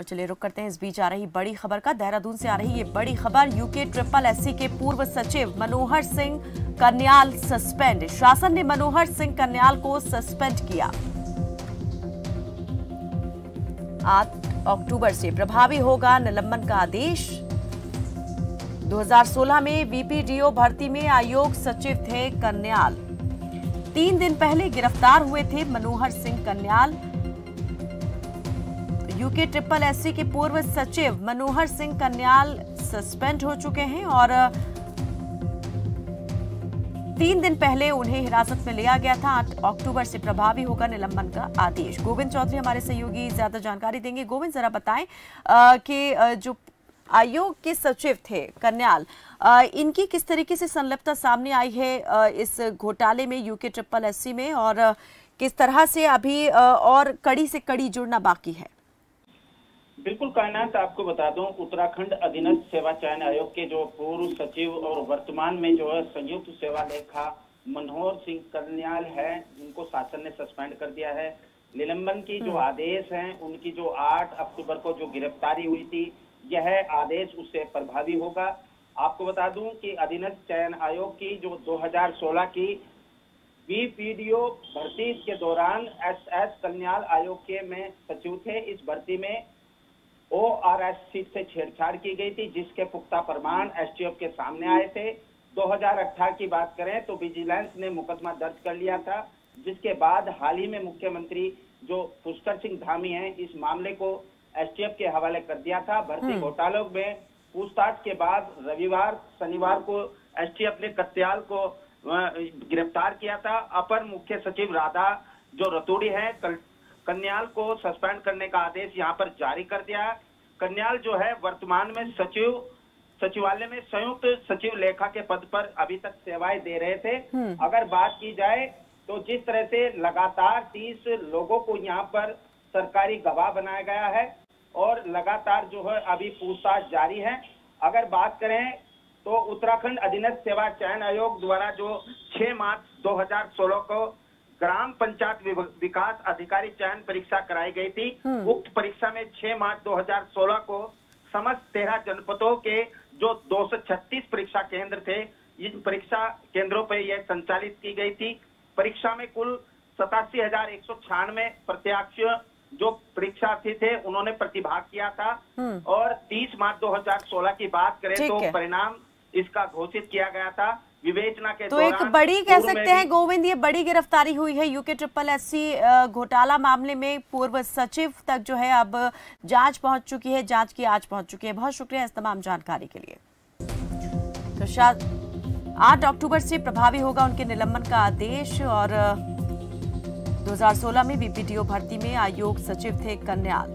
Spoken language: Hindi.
और चलिए रुक करते हैं। इस बीच आ रही बड़ी खबर का, देहरादून से आ रही ये बड़ी खबर। यूके ट्रिपल एससी के पूर्व सचिव मनोहर सिंह कन्याल सस्पेंड। शासन ने मनोहर सिंह कन्याल को सस्पेंड किया। आठ अक्टूबर से प्रभावी होगा निलंबन का आदेश। 2016 में वीपीडीओ भर्ती में आयोग सचिव थे कन्याल। तीन दिन पहले गिरफ़्तार हुए थे Manohar Singh Kanyal. UK triple SC के पूर्व सचिव मनोहर सिंह कन्याल सस्पेंड हो चुके हैं और तीन दिन पहले उन्हें हिरासत में लिया गया था। आठ अक्टूबर से प्रभावी होगा निलंबन का आदेश। गोविंद चौधरी हमारे सहयोगी, ज़्यादा जानकारी देंगे। गोविंद, जरा बताएँ कि जो आयोग के सचिव थे कन्याल इनकी किस तरीके से संलिप्तता सामने आई है इस घोटाले में यूके ट्रिपल एससी में और किस तरह से अभी और कड़ी से कड़ी जुड़ना बाकी है? बिल्कुल कायनात आपको बता दूँ उत्तराखंड अधीनस्थ सेवा चयन आयोग के जो पूर्व सचिव और वर्तमान में जो है संयुक्त सेवा लेखा मनोहर सिंह कन्याल है उनको शासन ने सस्पेंड कर दिया है। निलंबन की जो हम्म। आदेश हैं उनकी जो 8 अक्टूबर को जो गिरफ्तारी हुई थी यह आदेश उससे प्रभावी होगा। आपको बता दूँ कि अधीनस्थ चयन आयोग की जो 2016 की बीपीडीओ भर्ती के दौरान एस एस कन्याल आयोग के में सचिव थे। इस भर्ती में ओ आर एस सीट से छेड़छाड़ की गई थी जिसके पुख्ता प्रमाण एसटीएफ के सामने आए थे। 2018 की बात करें तो विजिलेंस ने मुकदमा दर्ज कर लिया था जिसके बाद हाल ही में मुख्यमंत्री जो पुष्कर सिंह धामी हैं इस मामले को एसटीएफ के हवाले कर दिया था। भर्ती हम्म। घोटालों में पूछताछ के बाद रविवार शनिवार को एसटीएफ ने कत्याल को गिरफ़्तार किया था। अपर मुख्य सचिव राधा जो रतूड़ी है कल कन्याल को सस्पेंड करने का आदेश यहाँ पर जारी कर दिया है। कन्याल जो है वर्तमान में सचिव सचिवालय में संयुक्त सचिव लेखा के पद पर अभी तक सेवाएँ दे रहे थे। हम्म। अगर बात की जाए तो जिस तरह से लगातार तीस लोगों को यहाँ पर सरकारी गवाह बनाया गया है और लगातार जो है अभी पूछताछ जारी है। अगर बात करें तो उत्तराखंड अधीनस्थ सेवा चयन आयोग द्वारा जो 6 मार्च 2016 को ग्राम पंचायत विकास अधिकारी चयन परीक्षा कराई गई थी। हम्म। उक्त परीक्षा में 6 मार्च 2016 को समस्त तेरह जनपदों के जो 236 परीक्षा केंद्र थे इन परीक्षा केंद्रों पर यह संचालित की गई थी। परीक्षा में कुल सतासी हज़ार एक सौ छियानवे प्रत्याक्ष जो परीक्षार्थी थे उन्होंने प्रतिभाग किया था। हम्म। और 30 मार्च 2016 की बात करें तो परिणाम इसका घोषित किया गया था। विवेचना के तो एक बड़ी कह सकते हैं गोविंद ये बड़ी गिरफ्तारी हुई है यूके ट्रिपल एससी घोटाला मामले में पूर्व सचिव तक जो है अब जाँच पहुँच चुकी है जाँच की आज पहुँच चुकी है। बहुत शुक्रिया इस तमाम जानकारी के लिए। तो शायद आठ अक्टूबर से प्रभावी होगा उनके निलंबन का आदेश और 2016 में बीपीटीओ भर्ती में आयोग सचिव थे कन्याल।